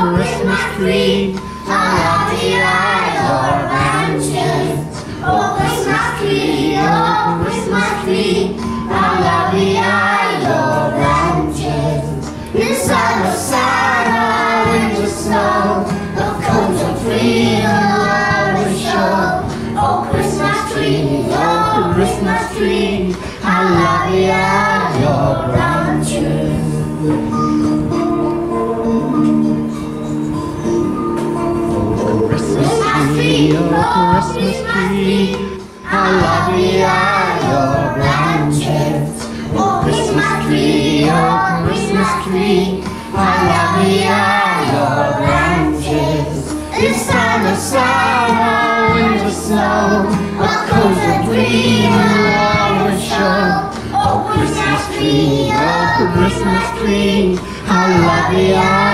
Christmas tree, how lovely are your branches. Oh Christmas tree, oh Christmas tree, how lovely are your branches. In summer, summer, winter, snow, the cones of tree will show. Oh Christmas tree, oh Christmas tree, how lovely are your branches. Tree, oh Christmas tree, how lovely are your branches. Oh Christmas tree, oh Christmas tree, how lovely are your branches. This summer, summer, winter, snow, a cozy green will show. Oh Christmas tree, oh Christmas tree, how lovely are